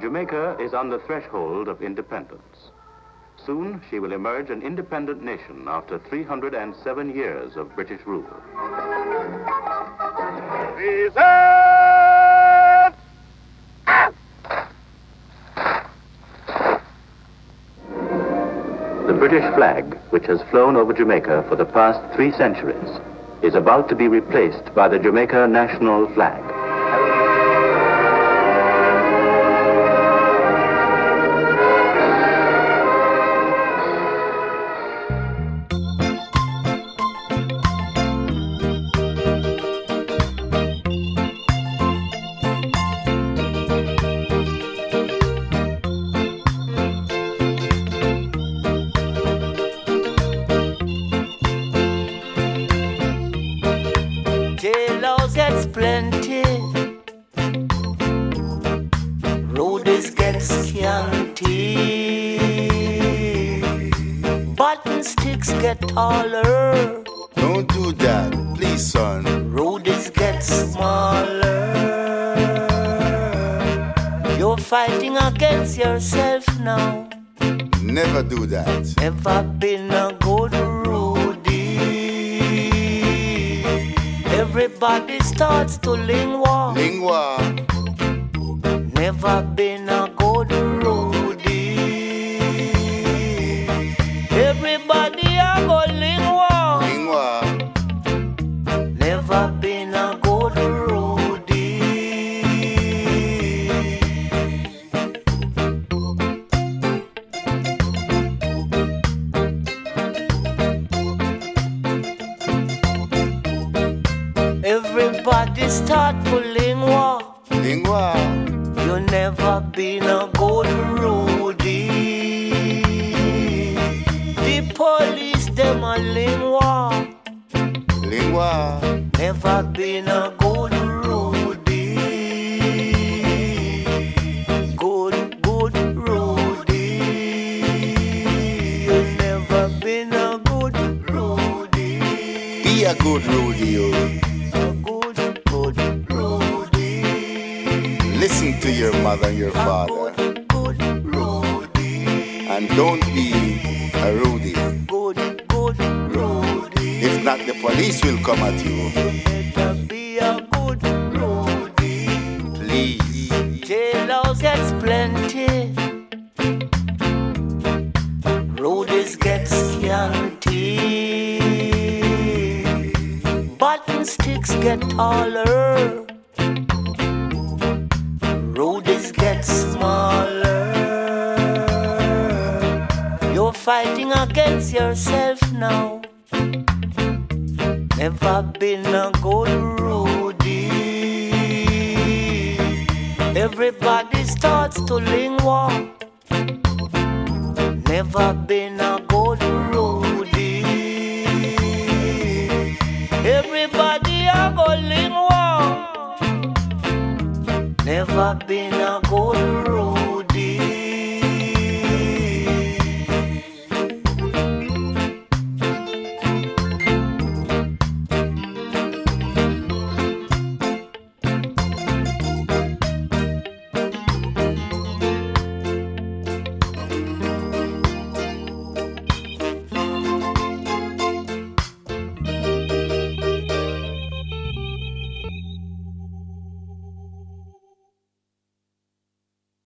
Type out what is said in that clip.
Jamaica is on the threshold of independence. Soon she will emerge an independent nation after 307 years of British rule. The British flag, which has flown over Jamaica for the past three centuries, is about to be replaced by the Jamaica national flag. Plenty. Rudies get scanty. Button sticks get taller. Don't do that, please, son. Rudies get smaller. You're fighting against yourself now. Never do that. Ever been a good Everybody starts to lingua. Lingua, Never been a Everybody start pulling war. Lingua, You never been a good rudie. The police them a lingua. lingua. Never been a good rudie. Good, good rudie. You never been a good rudie. Be a good rodeo. Listen to your mother and your father. And don't be a rudie. If not, the police will come at you. Please. Jailhouse gets plenty. Rudies get scanty. Button sticks get taller. please yourself now. Never been a good Rudy. Everybody starts to lingua. Never been a good Rudy. Everybody a go lingua. Never been a good Rudy.